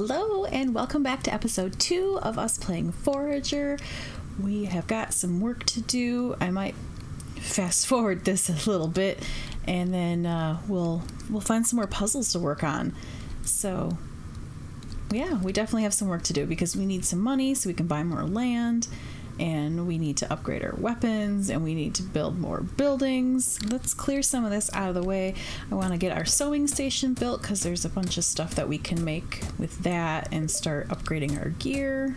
Hello, and welcome back to episode two of us playing Forager. We have got some work to do. I might fast forward this a little bit, and then uh, we'll we'll find some more puzzles to work on. So, yeah, we definitely have some work to do because we need some money so we can buy more land, and we need to upgrade our weapons, and we need to build more buildings. Let's clear some of this out of the way. I want to get our sewing station built because there's a bunch of stuff that we can make with that and start upgrading our gear.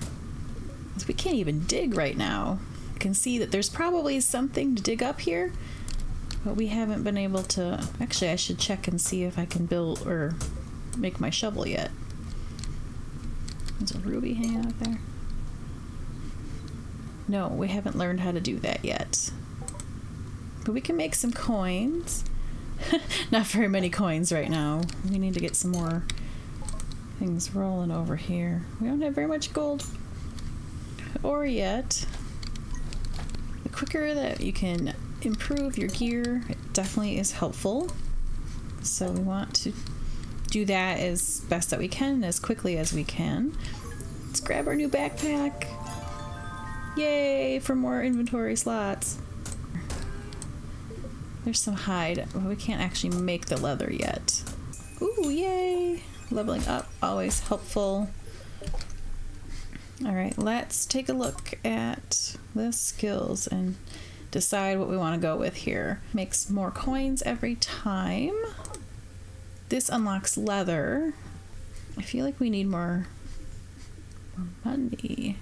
'Cause we can't even dig right now. You can see that there's probably something to dig up here, but we haven't been able to. Actually, I should check and see if I can build or make my shovel yet. There's a ruby hanging out there. No, we haven't learned how to do that yet. But we can make some coins. Not very many coins right now. We need to get some more things rolling over here. We don't have very much gold ore yet. The quicker that you can improve your gear, it definitely is helpful. So we want to do that as best that we can, as quickly as we can. Let's grab our new backpack. Yay for more inventory slots. There's some hide. Well, we can't actually make the leather yet. Ooh, yay! Leveling up, always helpful. Alright, let's take a look at the skills and decide what we want to go with here. Makes more coins every time. This unlocks leather. I feel like we need more, more money.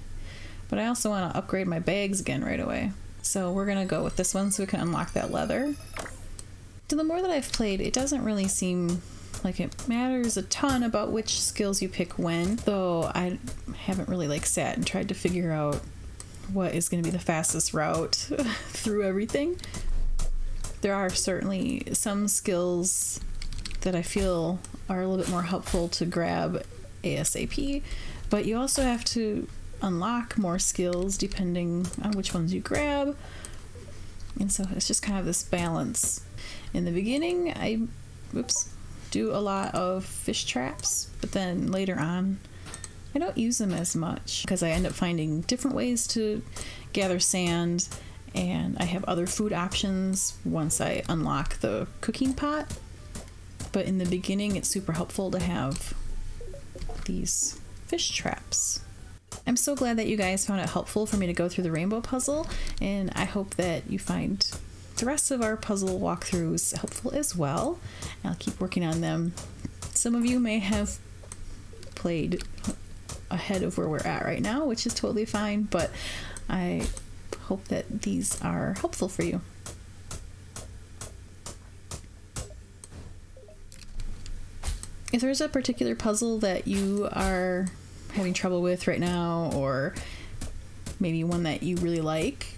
But I also want to upgrade my bags again right away. So we're going to go with this one so we can unlock that leather. So the more that I've played, it doesn't really seem like it matters a ton about which skills you pick when, though I haven't really like sat and tried to figure out what is going to be the fastest route through everything. There are certainly some skills that I feel are a little bit more helpful to grab ASAP, but you also have to unlock more skills depending on which ones you grab. And so it's just kind of this balance. In the beginning, I oops, do a lot of fish traps, but then later on, I don't use them as much because I end up finding different ways to gather sand and I have other food options once I unlock the cooking pot. But in the beginning, it's super helpful to have these fish traps. I'm so glad that you guys found it helpful for me to go through the rainbow puzzle, and I hope that you find the rest of our puzzle walkthroughs helpful as well. I'll keep working on them. Some of you may have played ahead of where we're at right now, which is totally fine, but I hope that these are helpful for you. If there's a particular puzzle that you are having trouble with right now, or maybe one that you really like,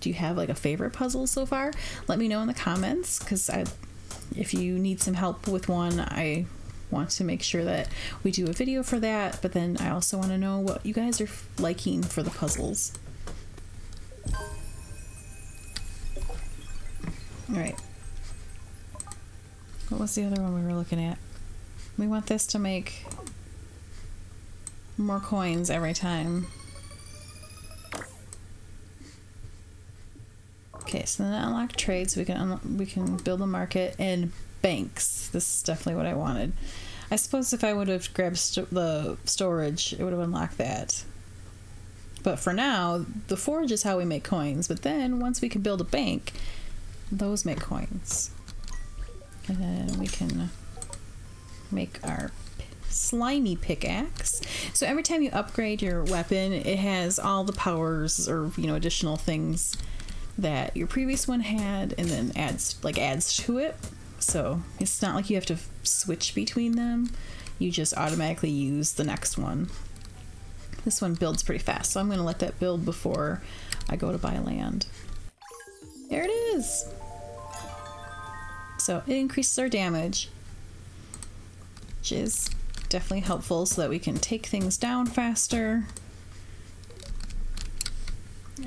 do you have like a favorite puzzle so far? Let me know in the comments because I, if you need some help with one, I want to make sure that we do a video for that. But then I also want to know what you guys are liking for the puzzles. All right. What was the other one we were looking at? We want this to make more coins every time. Okay, so then unlock trade so we can we can build a market and banks. This is definitely what I wanted. I suppose if I would have grabbed st the storage, it would have unlocked that. But for now, the forge is how we make coins. But then once we can build a bank, those make coins. And then we can make our slimy pickaxe. So every time you upgrade your weapon, it has all the powers or you know additional things that your previous one had and then adds like adds to it. So it's not like you have to switch between them. You just automatically use the next one. This one builds pretty fast, so I'm going to let that build before I go to buy land. There it is! So it increases our damage, which is definitely helpful so that we can take things down faster.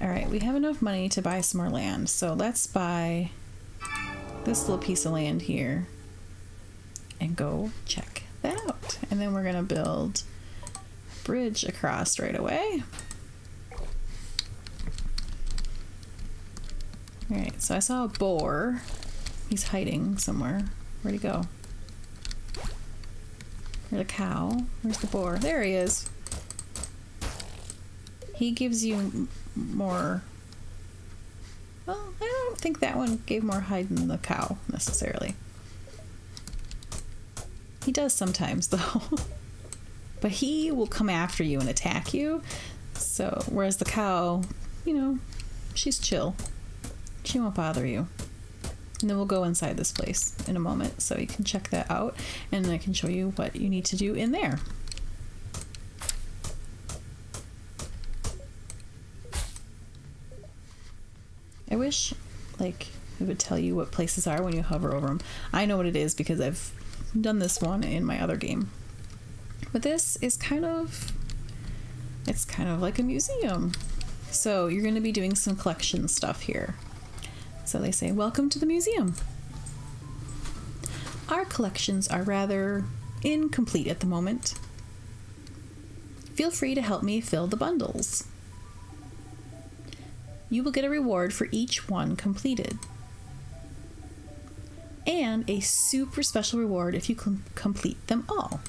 Alright, we have enough money to buy some more land, so let's buy this little piece of land here and go check that out. And then we're gonna build a bridge across right away. Alright, so I saw a boar. He's hiding somewhere. Where'd he go? The cow? Where's the boar? There he is. He gives you more. Well, I don't think that one gave more hide than the cow necessarily. He does sometimes, though. but he will come after you and attack you. So, whereas the cow, you know, she's chill. She won't bother you. And then we'll go inside this place in a moment so you can check that out and I can show you what you need to do in there. I wish like it would tell you what places are when you hover over them. I know what it is because I've done this one in my other game. But this is kind of it's kind of like a museum. So you're going to be doing some collection stuff here. So they say, Welcome to the museum. Our collections are rather incomplete at the moment. Feel free to help me fill the bundles. You will get a reward for each one completed. And a super special reward if you com complete them all.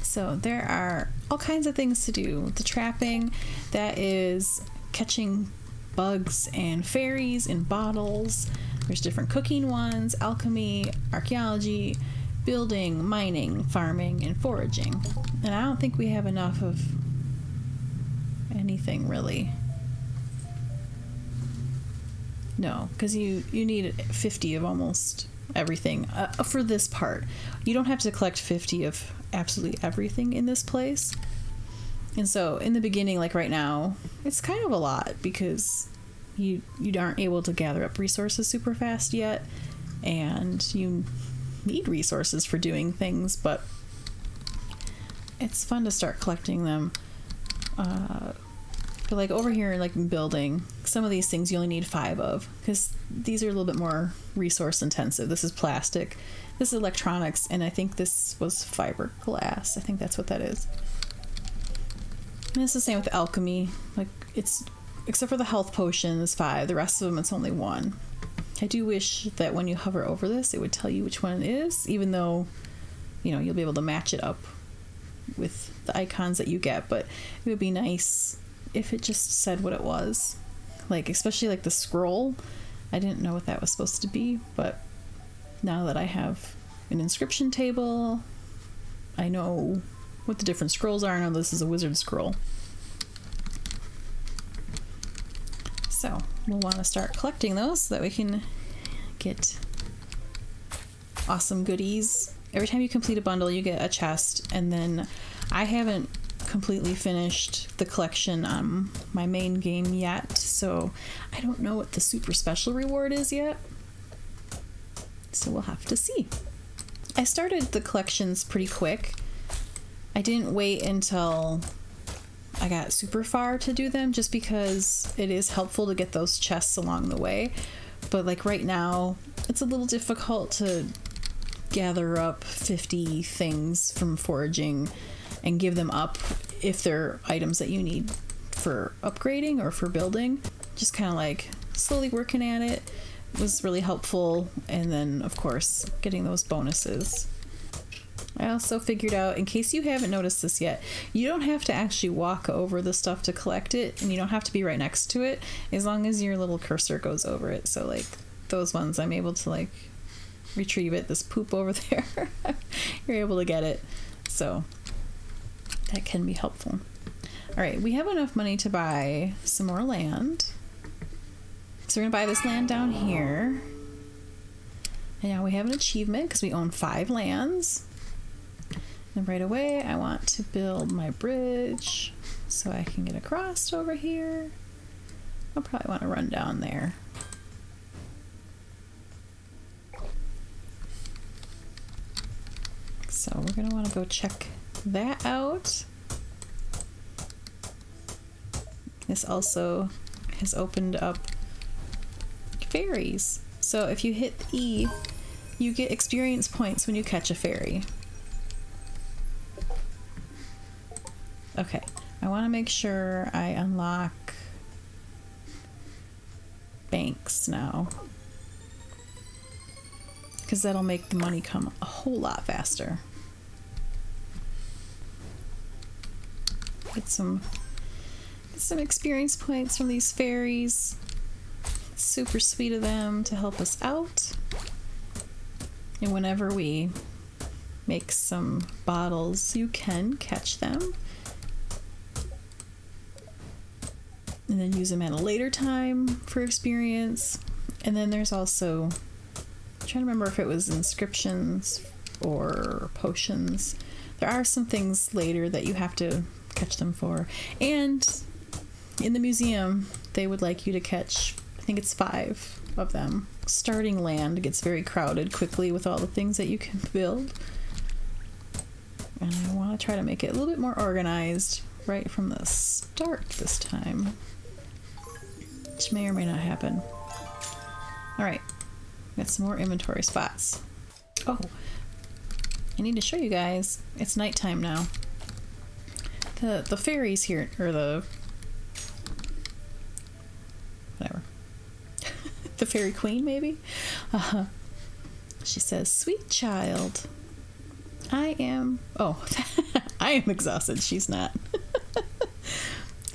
So there are all kinds of things to do. The trapping, that is catching bugs and fairies in bottles. There's different cooking ones, alchemy, archaeology, building, mining, farming, and foraging. And I don't think we have enough of anything really. No, because you, you need 50 of almost everything uh, for this part. You don't have to collect 50 of absolutely everything in this place. And so in the beginning, like right now, it's kind of a lot because you you aren't able to gather up resources super fast yet, and you need resources for doing things, but it's fun to start collecting them. Uh, but like over here, like building, some of these things you only need five of because these are a little bit more resource intensive. This is plastic, this is electronics, and I think this was fiberglass. I think that's what that is. And it's the same with alchemy. Like it's except for the health potion is five. The rest of them it's only one. I do wish that when you hover over this, it would tell you which one it is, even though, you know, you'll be able to match it up with the icons that you get. But it would be nice if it just said what it was. Like, especially like the scroll. I didn't know what that was supposed to be, but now that I have an inscription table, I know what the different scrolls are. I know this is a wizard scroll. So we'll want to start collecting those so that we can get awesome goodies. Every time you complete a bundle, you get a chest, and then I haven't completely finished the collection on my main game yet, so I don't know what the super special reward is yet. So we'll have to see. I started the collections pretty quick. I didn't wait until I got super far to do them just because it is helpful to get those chests along the way. But like right now, it's a little difficult to gather up 50 things from foraging and give them up if they're items that you need for upgrading or for building. Just kind of like slowly working at it was really helpful. And then, of course, getting those bonuses I also figured out, in case you haven't noticed this yet, you don't have to actually walk over the stuff to collect it, and you don't have to be right next to it, as long as your little cursor goes over it. So, like, those ones, I'm able to, like, retrieve it. This poop over there, you're able to get it. So, that can be helpful. All right, we have enough money to buy some more land. So, we're going to buy this land down here. And now we have an achievement because we own five lands. And right away, I want to build my bridge so I can get across over here. I'll probably want to run down there. So we're going to want to go check that out. This also has opened up fairies. So if you hit E, you get experience points when you catch a fairy. Okay, I want to make sure I unlock banks now. Because that'll make the money come a whole lot faster. Get some get some experience points from these fairies. Super sweet of them to help us out. And whenever we make some bottles, you can catch them. And then use them at a later time for experience. And then there's also, I'm trying to remember if it was inscriptions or potions. There are some things later that you have to catch them for. And in the museum, they would like you to catch, I think it's five of them. Starting land gets very crowded quickly with all the things that you can build. And I want to try to make it a little bit more organized right from the start this time. Which may or may not happen. Alright, got some more inventory spots. Oh, I need to show you guys. It's nighttime now. The the fairies here, or the whatever the fairy queen, maybe? Uh, -huh. she says, Sweet child, I am. Oh, I am exhausted. She's not.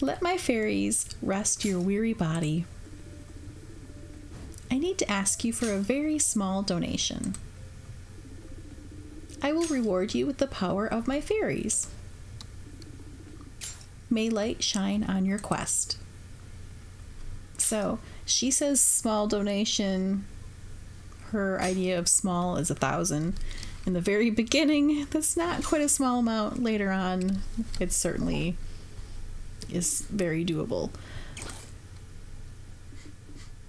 Let my fairies rest your weary body. I need to ask you for a very small donation. I will reward you with the power of my fairies. May light shine on your quest. So, she says small donation. Her idea of small is a thousand. In the very beginning, that's not quite a small amount. Later on, it's certainly is very doable.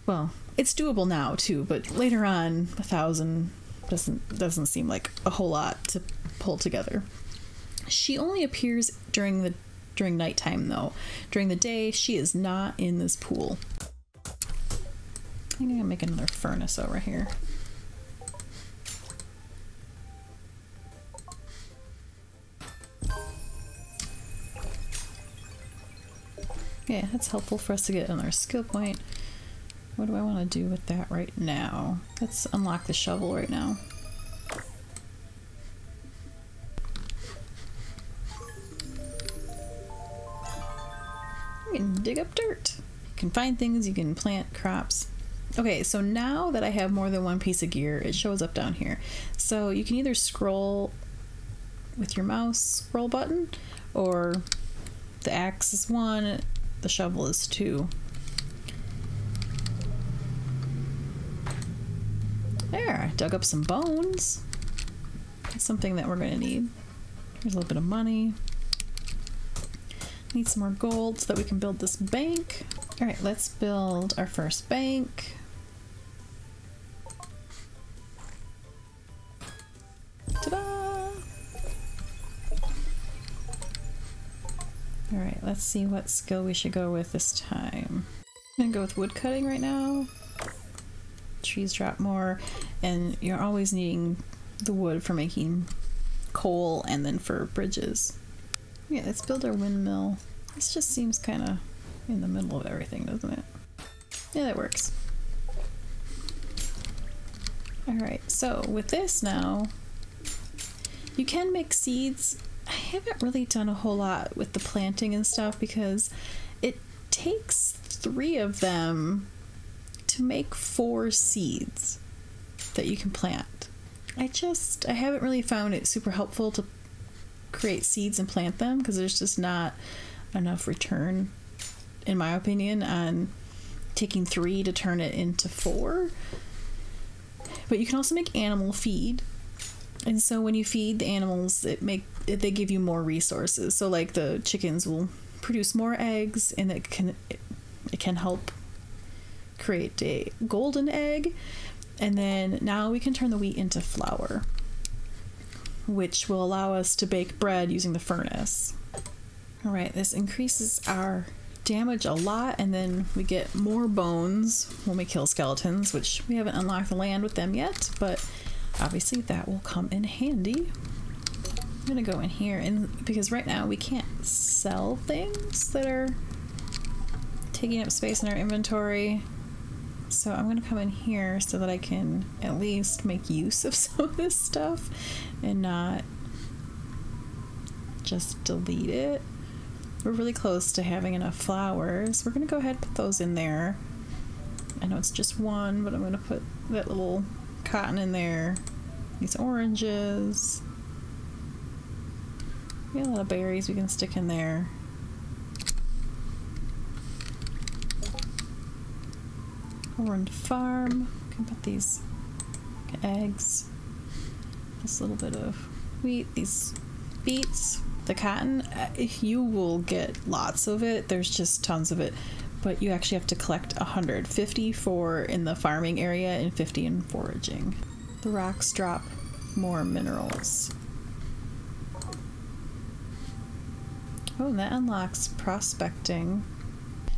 Well, it's doable now too, but later on, a thousand doesn't doesn't seem like a whole lot to pull together. She only appears during the during nighttime though. During the day, she is not in this pool. I'm gonna make another furnace over here. Yeah, that's helpful for us to get another skill point. What do I want to do with that right now? Let's unlock the shovel right now. You can dig up dirt. You can find things, you can plant crops. Okay, so now that I have more than one piece of gear, it shows up down here. So you can either scroll with your mouse scroll button, or the axe is one, the shovel is two. There, I dug up some bones. That's something that we're to need. Here's a little bit of money. Need some more gold so that we can build this bank. All right, let's build our first bank. Let's see what skill we should go with this time. I'm gonna go with wood cutting right now. Trees drop more, and you're always needing the wood for making coal and then for bridges. Yeah, let's build our windmill. This just seems kind of in the middle of everything, doesn't it? Yeah, that works. Alright, so with this now, you can make seeds I haven't really done a whole lot with the planting and stuff because it takes three of them to make four seeds that you can plant. I just I haven't really found it super helpful to create seeds and plant them because there's just not enough return in my opinion on taking 3 to turn it into 4. But you can also make animal feed and so when you feed the animals it make it, they give you more resources. So like the chickens will produce more eggs and it can it, it can help create a golden egg. And then now we can turn the wheat into flour which will allow us to bake bread using the furnace. All right this increases our damage a lot and then we get more bones when we kill skeletons which we haven't unlocked the land with them yet but obviously that will come in handy. I'm gonna go in here and because right now we can't sell things that are taking up space in our inventory. So I'm gonna come in here so that I can at least make use of some of this stuff and not just delete it. We're really close to having enough flowers. We're gonna go ahead and put those in there. I know it's just one, but I'm gonna put that little cotton in there. These oranges. We got a lot of berries we can stick in there. Into farm. We can put these eggs. This little bit of wheat. These beets. The cotton, uh, you will get lots of it. There's just tons of it. But you actually have to collect 150 for in the farming area and 50 in foraging. The rocks drop more minerals. Oh, and that unlocks prospecting.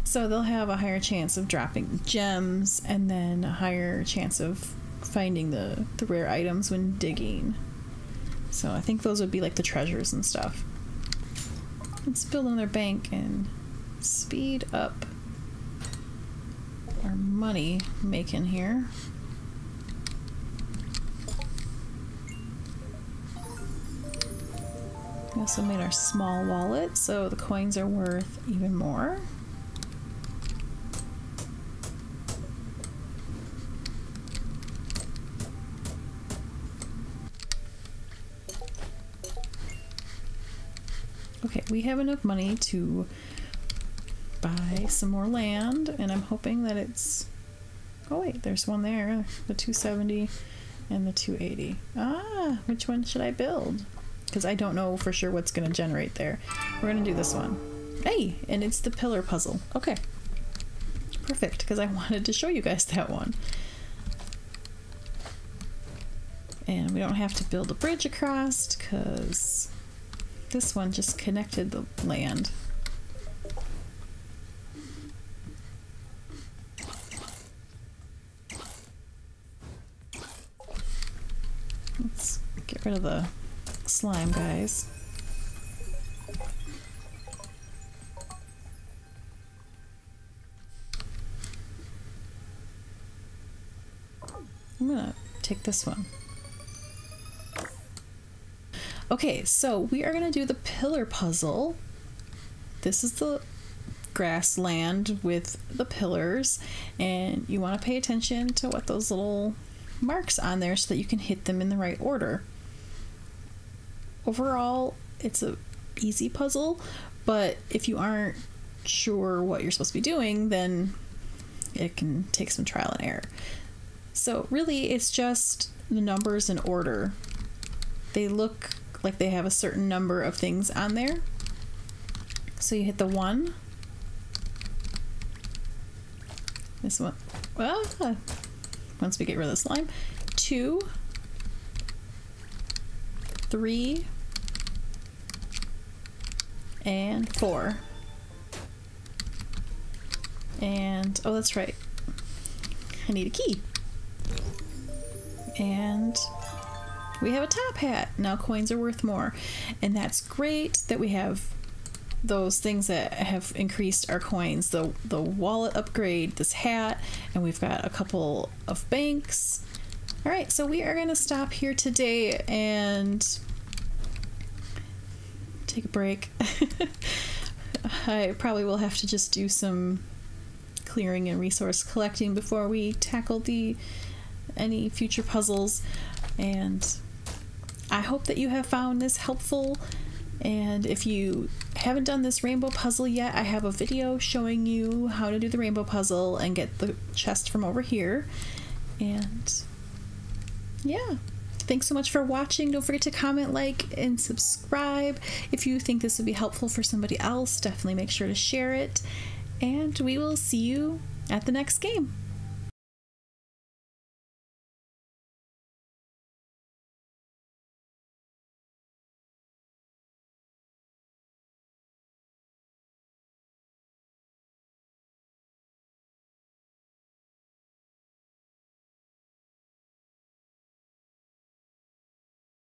So they'll have a higher chance of dropping gems and then a higher chance of finding the, the rare items when digging. So I think those would be like the treasures and stuff. Let's build another bank and speed up money making here. We also made our small wallet, so the coins are worth even more. Okay, we have enough money to buy some more land, and I'm hoping that it's... Oh wait, there's one there, the 270 and the 280. Ah, which one should I build? Because I don't know for sure what's going to generate there. We're going to do this one. Hey, and it's the pillar puzzle. Okay. Perfect, because I wanted to show you guys that one. And we don't have to build a bridge across, because this one just connected the land. Let's get rid of the slime guys. I'm gonna take this one. Okay, so we are gonna do the pillar puzzle. This is the grassland with the pillars, and you want to pay attention to what those little marks on there so that you can hit them in the right order. Overall, it's a easy puzzle, but if you aren't sure what you're supposed to be doing, then it can take some trial and error. So really, it's just the numbers in order. They look like they have a certain number of things on there. So you hit the one. This one. Well, once we get rid of the slime. Two. Three. And four. And, oh, that's right. I need a key. And we have a top hat. Now coins are worth more. And that's great that we have those things that have increased our coins the the wallet upgrade this hat and we've got a couple of banks all right so we are going to stop here today and take a break i probably will have to just do some clearing and resource collecting before we tackle the any future puzzles and i hope that you have found this helpful and if you haven't done this rainbow puzzle yet, I have a video showing you how to do the rainbow puzzle and get the chest from over here. And yeah. Thanks so much for watching. Don't forget to comment, like, and subscribe. If you think this would be helpful for somebody else, definitely make sure to share it. And we will see you at the next game.